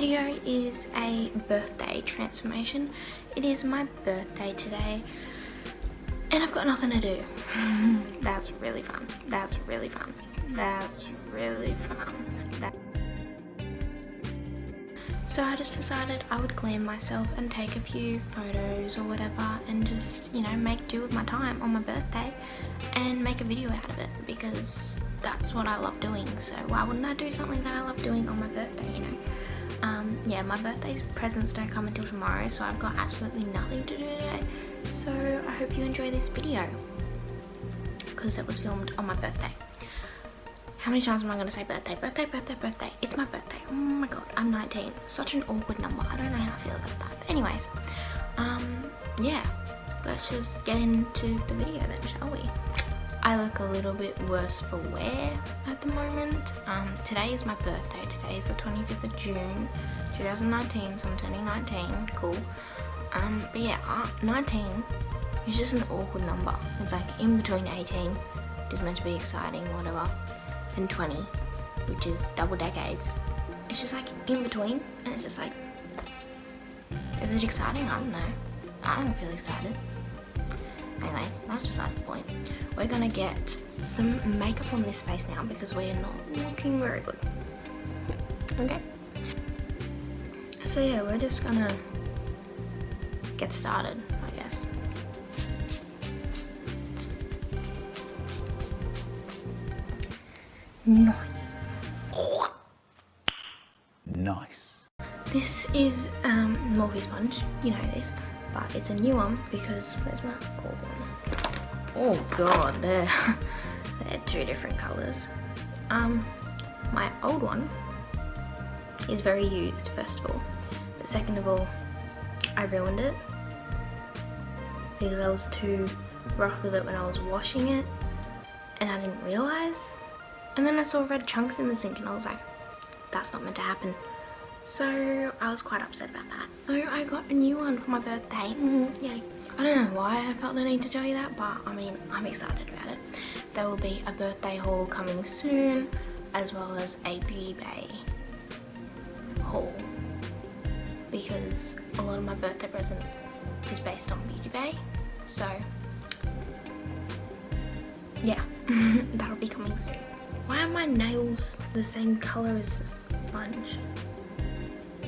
Video is a birthday transformation. It is my birthday today and I've got nothing to do. That's really fun. That's really fun. That's really fun. That so I just decided I would glam myself and take a few photos or whatever and just, you know, make do with my time on my birthday and make a video out of it because that's what I love doing. So why wouldn't I do something that I love doing on my birthday, you know? Um, yeah, my birthday presents don't come until tomorrow, so I've got absolutely nothing to do today. So I hope you enjoy this video because it was filmed on my birthday. How many times am I going to say birthday? Birthday, birthday, birthday. It's my birthday. Oh my god, I'm 19. Such an awkward number. I don't know how I feel about that. But anyways, um, yeah. Let's just get into the video then, shall we? I look a little bit worse for wear at the moment. Um, today is my birthday. Today is the 25th of June, 2019, so I'm turning 19. Cool. Um, but yeah, uh, 19 is just an awkward number. It's like in between 18, which is meant to be exciting, whatever, and 20, which is double decades. It's just like in between, and it's just like, is it exciting? I don't know. I don't feel excited. Anyways, that's besides the point. We're gonna get some makeup on this face now because we are not looking very good. Okay? So yeah, we're just gonna get started, I guess. Nice. Nice. This is um, Morphe sponge, you know this, but it's a new one because where's my old one? Oh god, they're, they're two different colours. Um, my old one is very used, first of all, but second of all, I ruined it because I was too rough with it when I was washing it and I didn't realise. And then I saw red chunks in the sink and I was like, that's not meant to happen. So I was quite upset about that. So I got a new one for my birthday. Mm, yay. I don't know why I felt the need to tell you that, but I mean, I'm excited about it. There will be a birthday haul coming soon, as well as a Beauty Bay haul. Because a lot of my birthday present is based on Beauty Bay. So, yeah, that'll be coming soon. Why are my nails the same colour as the sponge?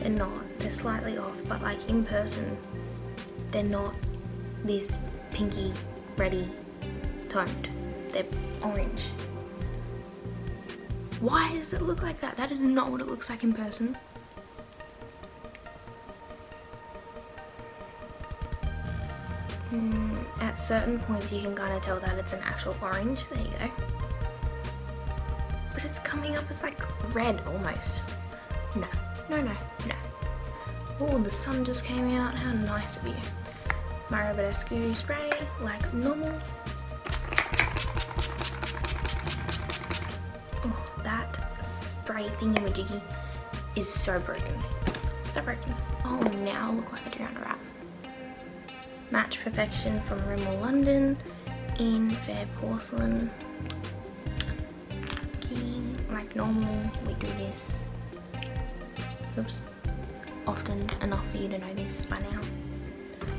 They're not. They're slightly off, but like in person, they're not this pinky, reddy toned. They're orange. Why does it look like that? That is not what it looks like in person. Mm, at certain points you can kind of tell that it's an actual orange. There you go. But it's coming up as like red almost. No, no, no, no. Oh, the sun just came out. How nice of you. Mario Badescu spray, like normal. Oh, that spray thingy-majiggy is so broken. So broken. Oh, now I look like a drowned rat. Match Perfection from Rimmel London in Fair Porcelain. King, like normal, we do this oops, often enough for you to know this by now,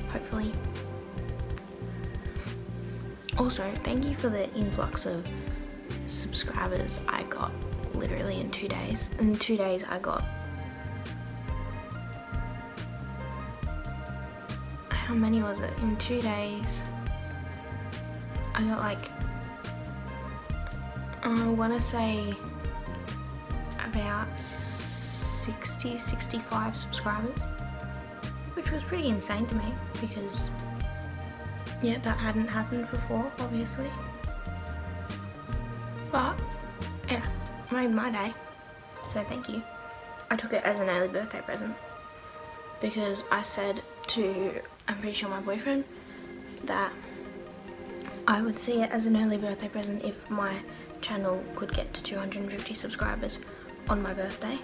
hopefully. Also, thank you for the influx of subscribers I got literally in two days. In two days I got how many was it? In two days I got like I want to say about 60, 65 subscribers, which was pretty insane to me because yeah, that hadn't happened before, obviously. But, yeah, made my day. So thank you. I took it as an early birthday present because I said to, I'm pretty sure my boyfriend, that I would see it as an early birthday present if my channel could get to 250 subscribers on my birthday.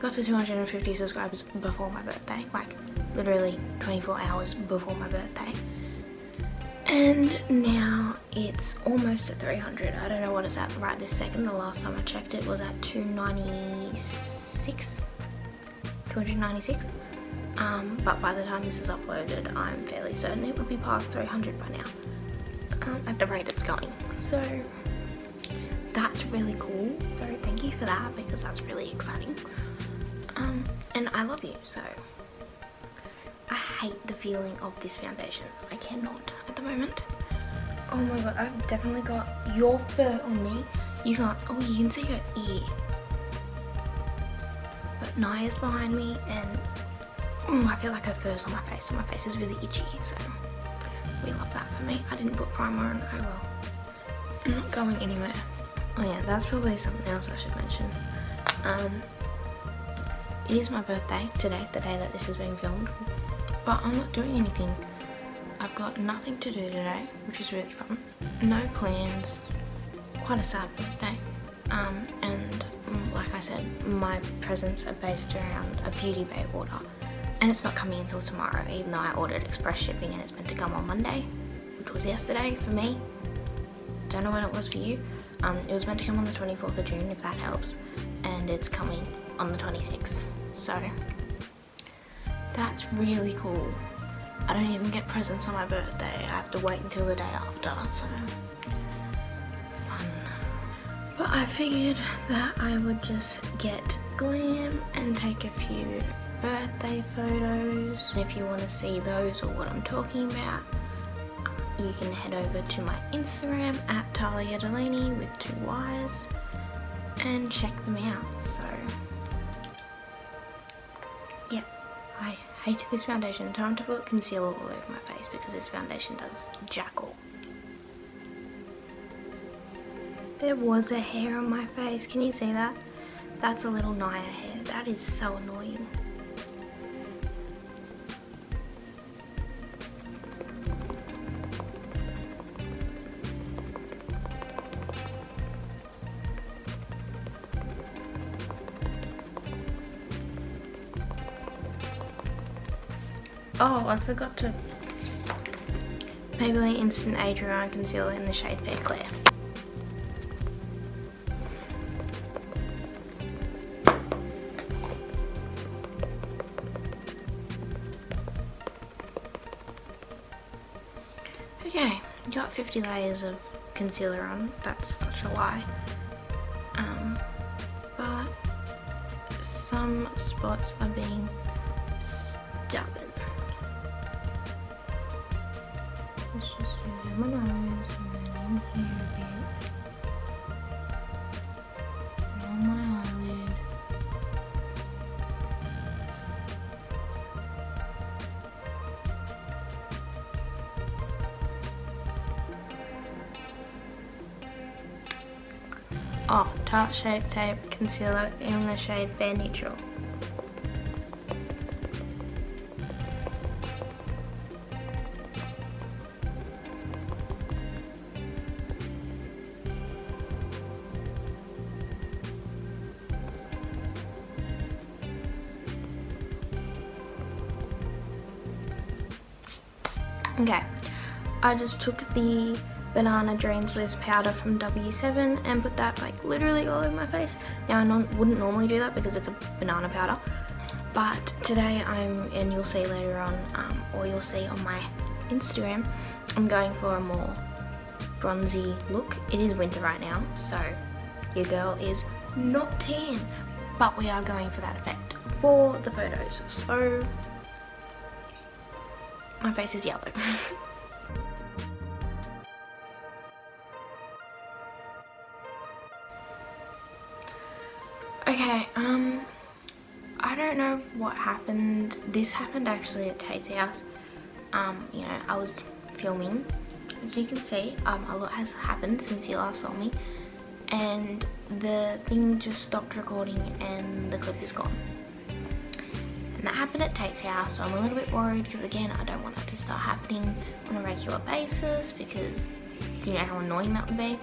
Got to 250 subscribers before my birthday, like literally 24 hours before my birthday. And now it's almost at 300. I don't know what it's at right this second. The last time I checked it was at 296. 296. Um, but by the time this is uploaded, I'm fairly certain it would be past 300 by now. Um, at the rate it's going. So that's really cool. So thank you for that because that's really exciting. And I love you, so I hate the feeling of this foundation. I cannot at the moment. Oh my god, I've definitely got your fur on me. You can't, oh you can see her ear. But Naya's behind me and oh, I feel like her fur's on my face and my face is really itchy, so we love that for me. I didn't put primer on, I will. I'm not going anywhere. Oh yeah, that's probably something else I should mention. Um, it is my birthday today, the day that this is being filmed, but I'm not doing anything. I've got nothing to do today, which is really fun. No plans, quite a sad birthday. Um, and mm, like I said, my presents are based around a Beauty Bay order. And it's not coming until tomorrow, even though I ordered express shipping and it's meant to come on Monday, which was yesterday for me. Don't know when it was for you. Um, it was meant to come on the 24th of June, if that helps. And it's coming on the 26th. So, that's really cool. I don't even get presents on my birthday. I have to wait until the day after, so fun. But I figured that I would just get glam and take a few birthday photos. If you want to see those or what I'm talking about, you can head over to my Instagram at Talia Delaney with two Y's and check them out. So, hate this foundation. Time to put concealer all over my face because this foundation does jackal. There was a hair on my face. Can you see that? That's a little Naya hair. That is so annoying. Oh, I forgot to Maybelline Instant Age Rewind Concealer in the shade Fair Clair. Okay, got 50 layers of concealer on. That's such a lie. Um, but some spots are being Oh, Tarte Shape Tape Concealer in the shade Bare Neutral. Okay, I just took the Banana Dreams Loose powder from W7 and put that like literally all over my face. Now I non wouldn't normally do that because it's a banana powder, but today I'm, and you'll see later on, um, or you'll see on my Instagram, I'm going for a more bronzy look. It is winter right now, so your girl is not tan, but we are going for that effect for the photos. So my face is yellow. okay, um, I don't know what happened. This happened actually at Tate's house. Um, you know, I was filming. As you can see, um, a lot has happened since you last saw me and the thing just stopped recording and the clip is gone. And that happened at Tate's house, so I'm a little bit worried because again, I don't want that to start happening on a regular basis because you know how annoying that would be.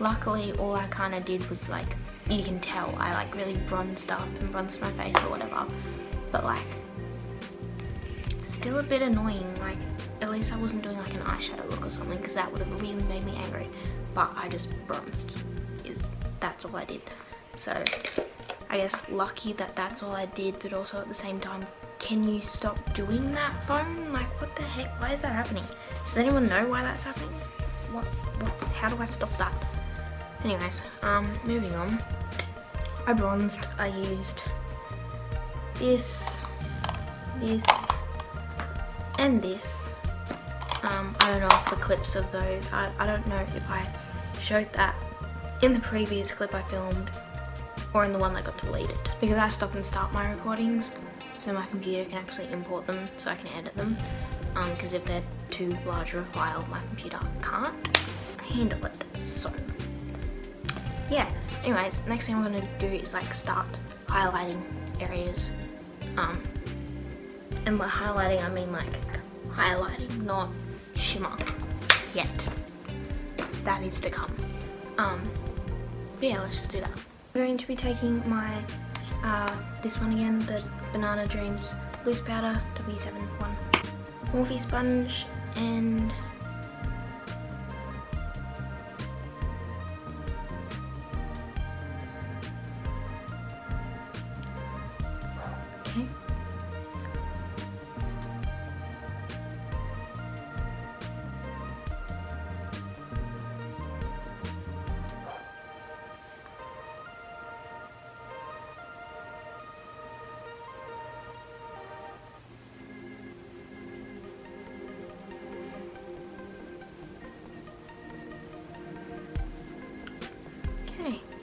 Luckily, all I kind of did was like, you can tell I like really bronzed up and bronzed my face or whatever, but like, still a bit annoying, like at least I wasn't doing like an eyeshadow look or something because that would have really made me angry, but I just bronzed is that's all I did. So I guess lucky that that's all I did, but also at the same time, can you stop doing that phone? Like what the heck, why is that happening? Does anyone know why that's happening? What, what, how do I stop that? Anyways, um, moving on. I bronzed, I used. This, this, and this. Um, I don't know if the clips of those, I, I don't know if I showed that in the previous clip I filmed or in the one that got deleted. Because I stop and start my recordings so my computer can actually import them so I can edit them. Because um, if they're too large of a file my computer can't handle it. So yeah anyways next thing I'm gonna do is like start highlighting areas um, and by highlighting I mean like highlighting not shimmer yet that is to come um, but yeah, let's just do that. I'm going to be taking my, uh, this one again, the Banana Dreams Loose Powder W71. Morphe sponge and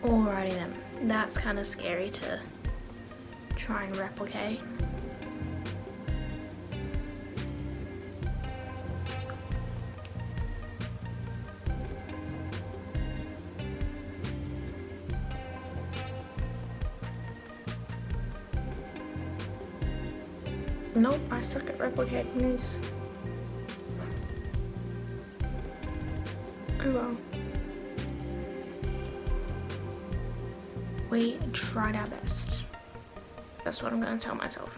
Alrighty then, that's kind of scary to try and replicate. To tell myself.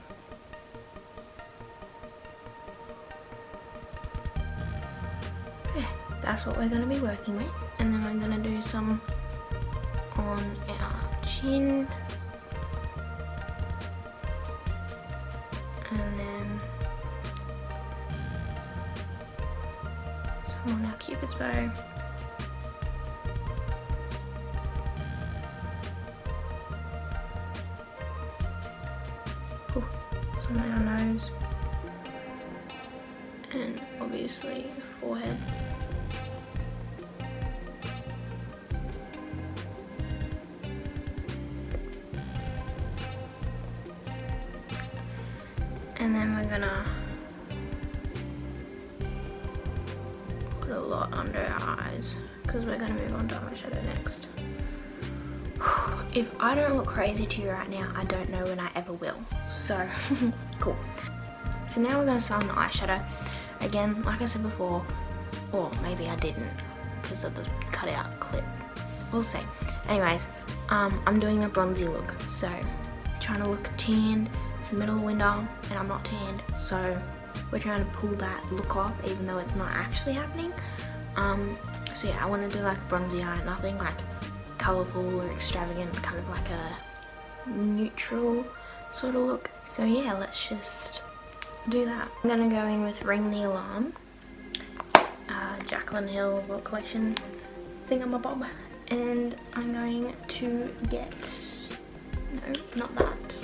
Yeah, that's what we're going to be working with. And then we're going to do some on our chin. And then some on our cupid's bow. Crazy to you right now, I don't know when I ever will. So, cool. So now we're gonna start on the eyeshadow. Again, like I said before, or maybe I didn't because of the cutout clip. We'll see. Anyways, um, I'm doing a bronzy look. So, trying to look tanned. It's the middle of winter and I'm not tanned. So, we're trying to pull that look off even though it's not actually happening. Um, so yeah, I want to do like a bronzy eye, nothing like colourful or extravagant, kind of like a neutral sort of look. So yeah, let's just do that. I'm gonna go in with Ring the Alarm, uh, Jaclyn Hill book collection thingamabob, and I'm going to get, no, not that,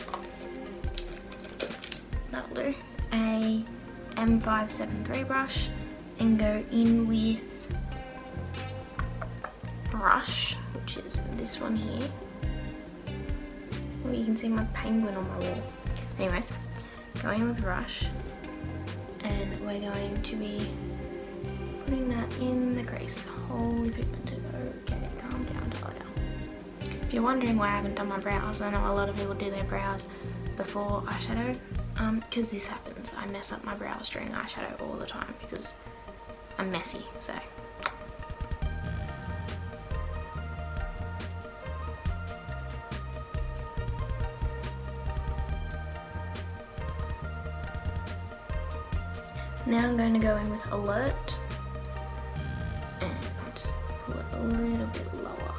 that'll do, a M573 brush and go in with brush, which is this one here. Well, you can see my penguin on my wall. Anyways, going with Rush and we're going to be putting that in the crease. Holy pigmented. Okay, calm down, Tyler. If you're wondering why I haven't done my brows, I know a lot of people do their brows before eyeshadow. Um, because this happens. I mess up my brows during eyeshadow all the time because I'm messy, so. Now I'm going to go in with Alert and pull it a little bit lower.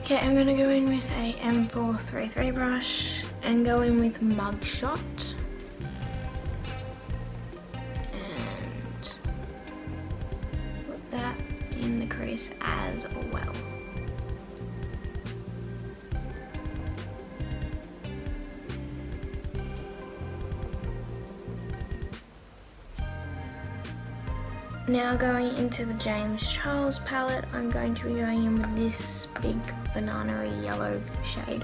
Okay, I'm gonna go in with a M433 brush and go in with Mugshot. Now going into the James Charles palette, I'm going to be going in with this big banana yellow shade.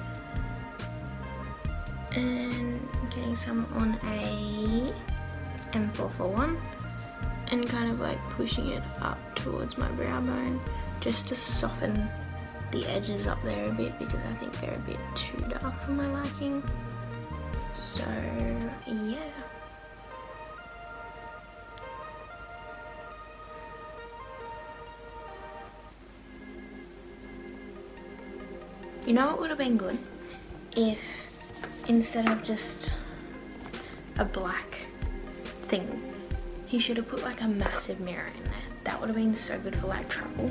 And getting some on a M441 and kind of like pushing it up towards my brow bone just to soften the edges up there a bit because I think they're a bit too dark for my liking. So yeah. You know what would have been good? If instead of just a black thing, he should have put like a massive mirror in there. That would have been so good for like travel.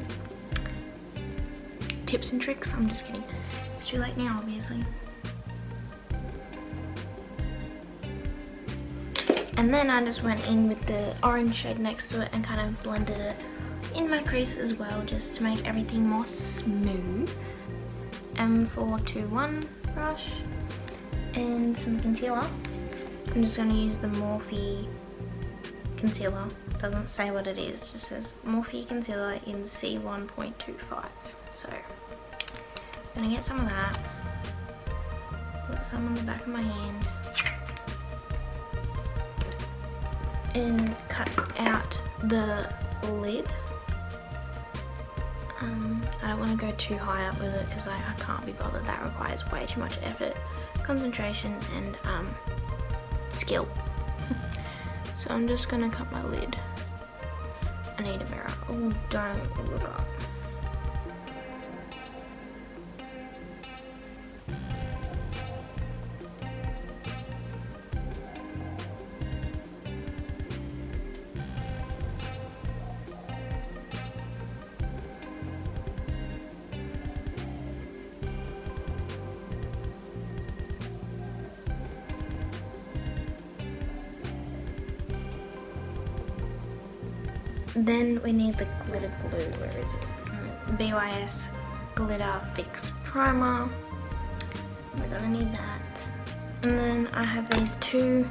Tips and tricks? I'm just kidding. It's too late now, obviously. And then I just went in with the orange shade next to it and kind of blended it in my crease as well just to make everything more smooth. M421 brush and some concealer. I'm just going to use the Morphe concealer. Doesn't say what it is, just says Morphe concealer in C1.25. So, I'm going to get some of that. Put some on the back of my hand. And cut out the lid um, I don't want to go too high up with it because I, I, can't be bothered. That requires way too much effort, concentration and um, skill. so I'm just going to cut my lid. I need a mirror. Oh, don't look up. Then we need the glitter glue, where is it? BYS Glitter Fix Primer. We're gonna need that. And then I have these two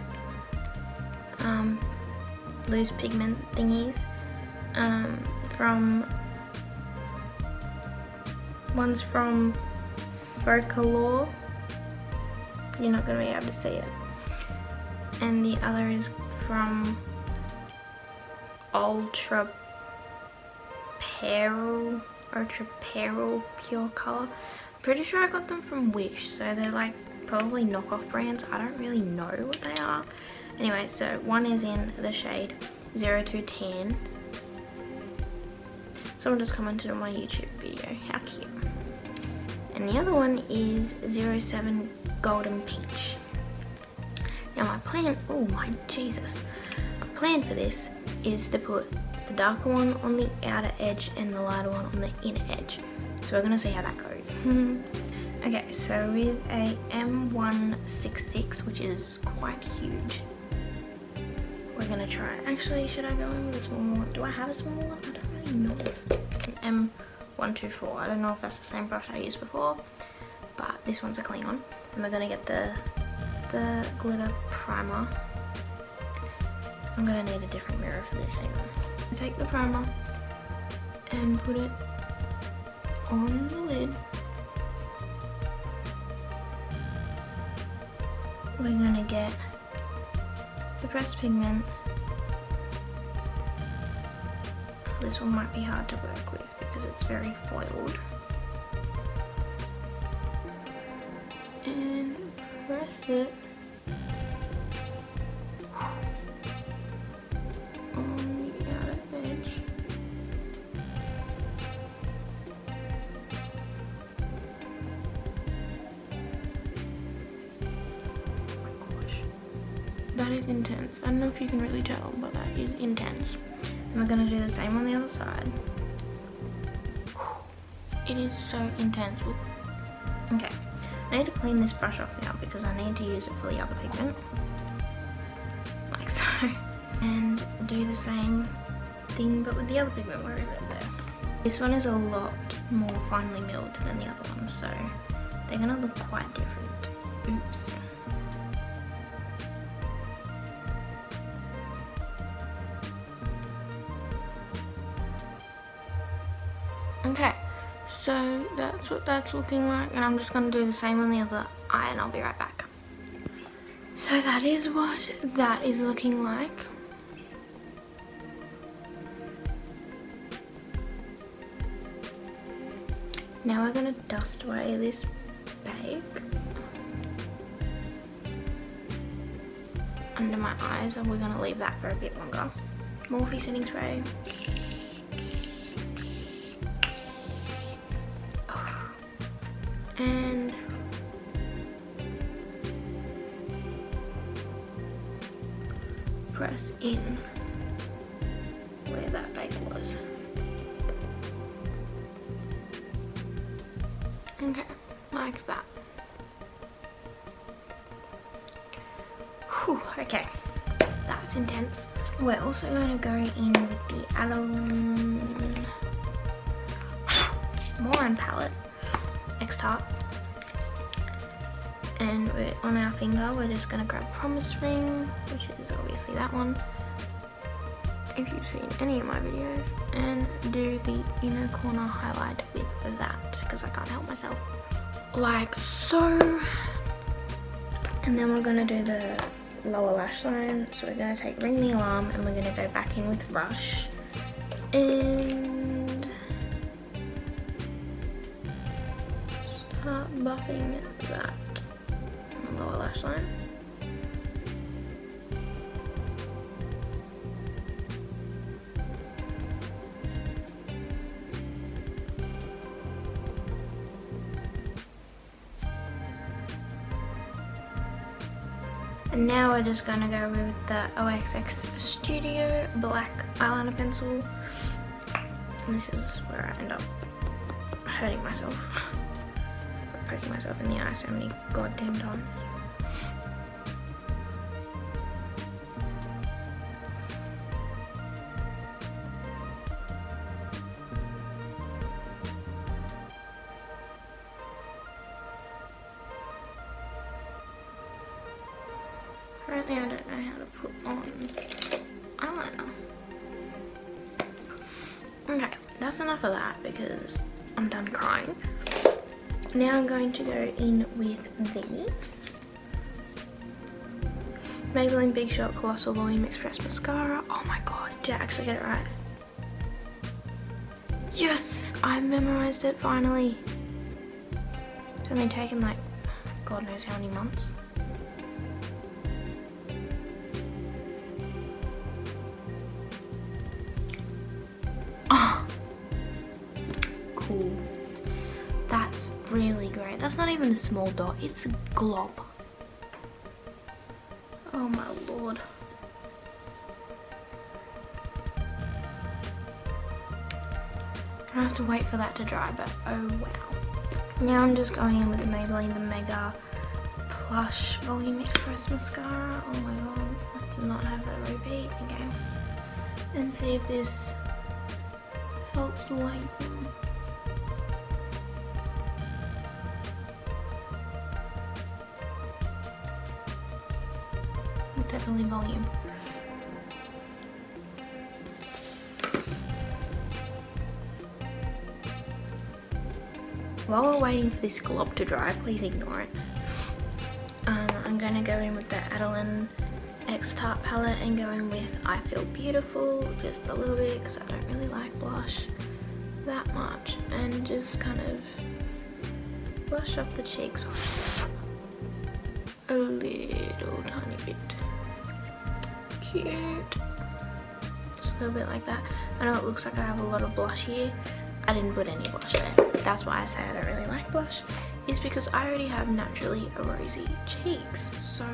um, loose pigment thingies um, from, one's from Focallure. You're not gonna be able to see it. And the other is from Ultra Peril, Ultra Peril Pure Color. Pretty sure I got them from Wish, so they're like probably knockoff brands. I don't really know what they are. Anyway, so one is in the shade 0210. Someone just commented on my YouTube video. How cute. And the other one is 07 Golden Peach. Now my plan, oh my Jesus. My plan for this is to put the darker one on the outer edge and the lighter one on the inner edge. So we're gonna see how that goes. Mm-hmm. okay, so with a M166, which is quite huge, we're gonna try. Actually, should I go in with a small one? Do I have a small one? I don't really know. An M124. I don't know if that's the same brush I used before, but this one's a clean one. And we're gonna get the the glitter primer I'm gonna need a different mirror for this anyway. Take the primer and put it on the lid. We're gonna get the pressed pigment. This one might be hard to work with because it's very foiled. And press it don't know if you can really tell, but that is intense. And we're gonna do the same on the other side. It is so intense. Okay, I need to clean this brush off now because I need to use it for the other pigment. Like so. And do the same thing but with the other pigment. Where is it there? This one is a lot more finely milled than the other one, so they're gonna look quite different. Oops. That's what that's looking like and I'm just going to do the same on the other eye and I'll be right back. So that is what that is looking like. Now we're going to dust away this bake under my eyes and we're going to leave that for a bit longer. Morphe setting spray. And press in where that bake was. Okay, like that. Whew, okay, that's intense. We're also going to go in with the Alum And on our finger, we're just gonna grab Promise Ring, which is obviously that one. If you've seen any of my videos, and do the inner corner highlight with that, because I can't help myself. Like so. And then we're gonna do the lower lash line. So we're gonna take Ring the Alarm and we're gonna go back in with Rush. And start buffing line. And now we're just gonna go with the OXX Studio Black Eyeliner Pencil. And this is where I end up hurting myself. Poking myself in the eye so many goddamn times. Maybelline Big Shot Colossal Volume Express Mascara. Oh my god, did I actually get it right? Yes! I memorized it finally. It's only taken like, God knows how many months. Oh, cool. That's really great. That's not even a small dot, it's a glob. Oh my lord. I have to wait for that to dry, but oh wow. Now I'm just going in with the Maybelline the Mega Plush Volume Express Mascara. Oh my god, I did not have that repeat. Okay. And see if this helps lengthen. Definitely volume. while we're waiting for this glob to dry, please ignore it. Um, I'm going to go in with the Adeline X Tarte palette and go in with I Feel Beautiful just a little bit because I don't really like blush that much and just kind of brush up the cheeks a little tiny bit. Cute. Just a little bit like that. I know it looks like I have a lot of blush here. I didn't put any blush there. That's why I say I don't really like blush. Is because I already have naturally rosy cheeks. So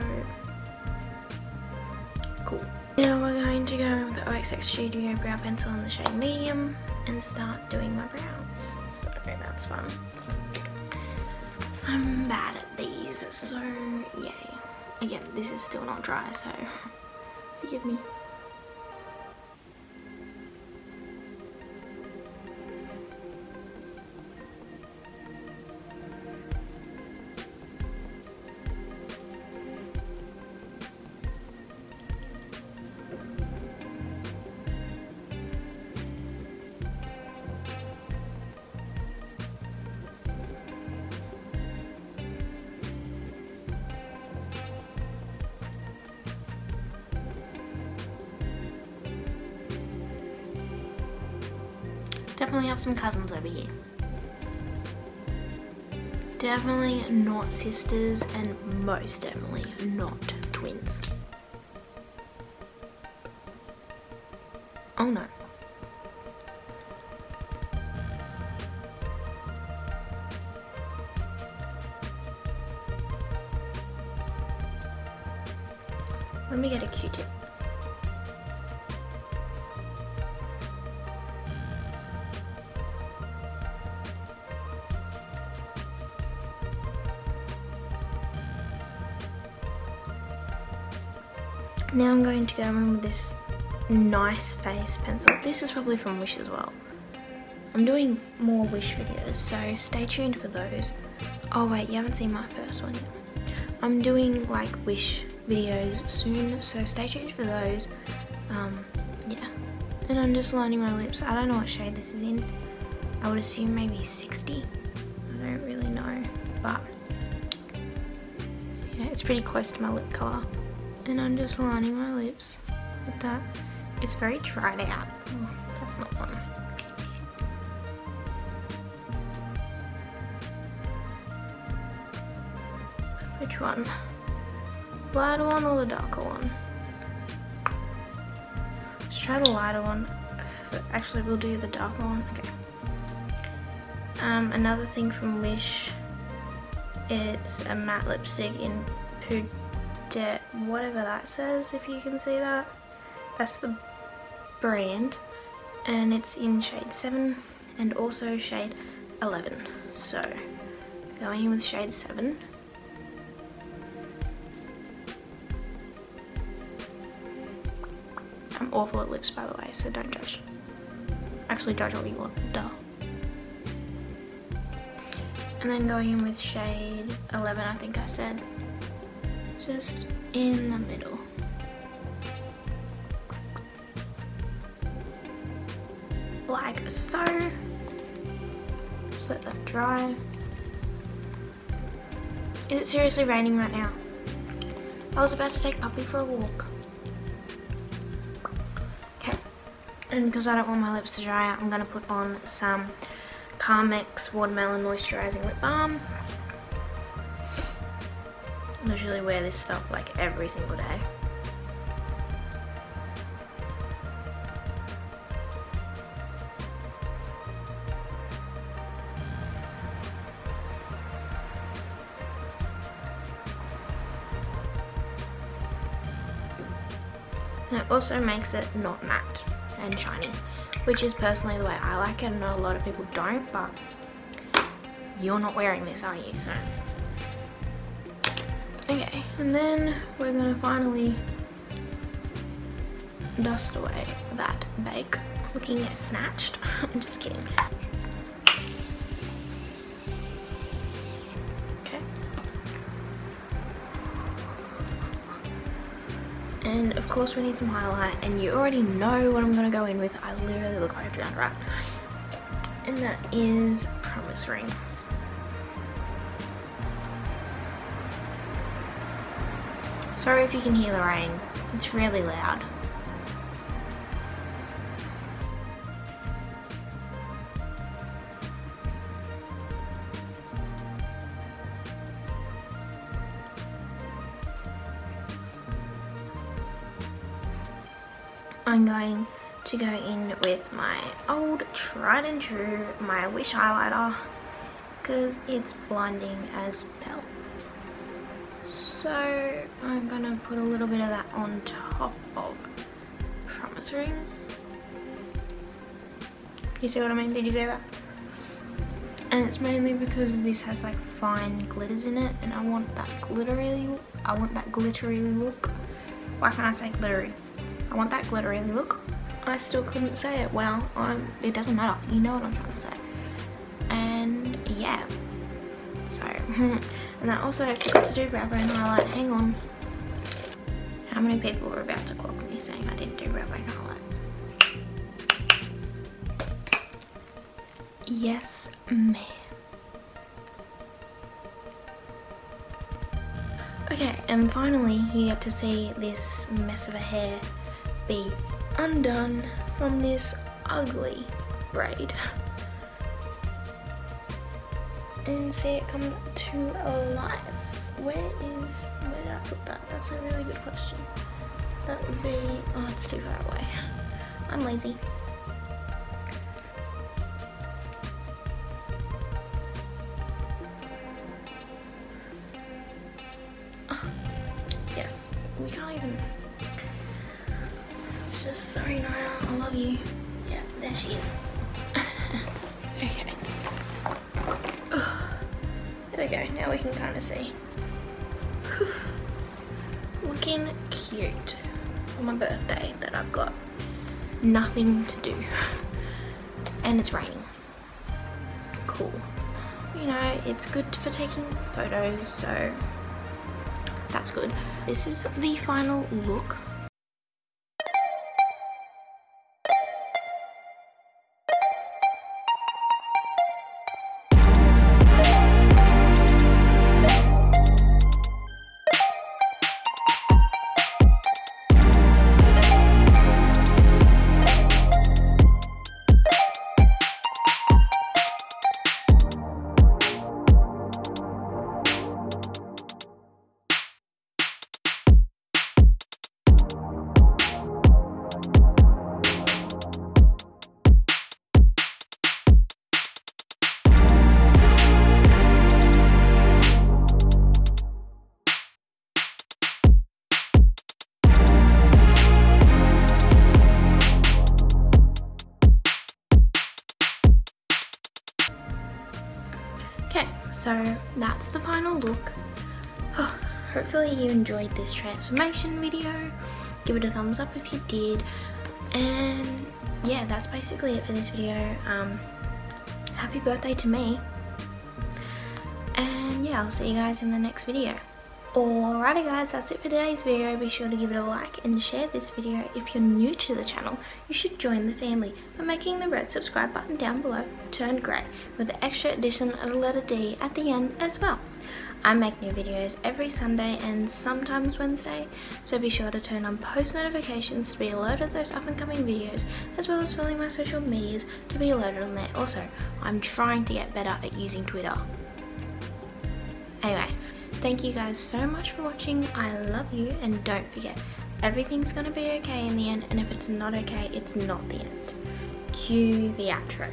cool. Now we're going to go in with the OXX Studio Brow Pencil in the shade Medium and start doing my brows. So that's fun. I'm bad at these, so yay. Again, this is still not dry, so forgive me. Definitely have some cousins over here. Definitely not sisters and most definitely not twins. Oh no. Go in with this nice face pencil. This is probably from Wish as well. I'm doing more Wish videos, so stay tuned for those. Oh wait, you haven't seen my first one yet. I'm doing like Wish videos soon, so stay tuned for those. Um, yeah. And I'm just lining my lips. I don't know what shade this is in. I would assume maybe 60. I don't really know, but yeah, it's pretty close to my lip colour and I'm just lining my lips with that. It's very dried out. Oh, that's not fun. Which one? The lighter one or the darker one? Let's try the lighter one. Actually, we'll do the darker one. Okay. Um, another thing from Wish, it's a matte lipstick in Poo whatever that says, if you can see that. That's the brand. And it's in shade 7 and also shade 11. So, going in with shade 7. I'm awful at lips by the way, so don't judge. Actually judge all you want, duh. And then going in with shade 11 I think I said just in the middle. Like so. Just let that dry. Is it seriously raining right now? I was about to take Puppy for a walk. Okay. And because I don't want my lips to dry out, I'm going to put on some Carmex Watermelon Moisturizing Lip Balm literally wear this stuff like every single day. And it also makes it not matte and shiny, which is personally the way I like it. I know a lot of people don't, but you're not wearing this, are you? So Okay, and then we're gonna finally dust away that bake looking snatched. I'm just kidding. Okay. And of course we need some highlight and you already know what I'm gonna go in with. I literally look like a drowned rat. And that is Promise Ring. Sorry if you can hear the rain. It's really loud. I'm going to go in with my old tried and true my wish highlighter because it's blinding as hell so I'm gonna put a little bit of that on top of promise ring you see what I mean did you see that and it's mainly because this has like fine glitters in it and I want that glittery I want that glittery look why can't I say glittery I want that glittery look I still couldn't say it well. Um, it doesn't matter. You know what I'm trying to say. And yeah. So, and I also forgot to do brow bone highlight. Hang on. How many people were about to clock me saying I didn't do brow bone highlight? Yes, ma'am. Okay, and finally you get to see this mess of a hair be undone from this ugly braid. And see it come to life. Where is, where did I put that? That's a really good question. That would be, oh it's too far away. I'm lazy. Photos, so that's good. This is the final look enjoyed this transformation video. Give it a thumbs up if you did. And yeah, that's basically it for this video. Um, happy birthday to me. And yeah, I'll see you guys in the next video. Alrighty guys, that's it for today's video. Be sure to give it a like and share this video. If you're new to the channel, you should join the family by making the red subscribe button down below turn grey with the extra addition of the letter D at the end as well. I make new videos every Sunday and sometimes Wednesday, so be sure to turn on post notifications to be alerted of those up and coming videos, as well as following my social medias to be alerted on there. Also, I'm trying to get better at using Twitter. Anyways, Thank you guys so much for watching. I love you and don't forget, everything's gonna be okay in the end and if it's not okay, it's not the end. Cue the outro.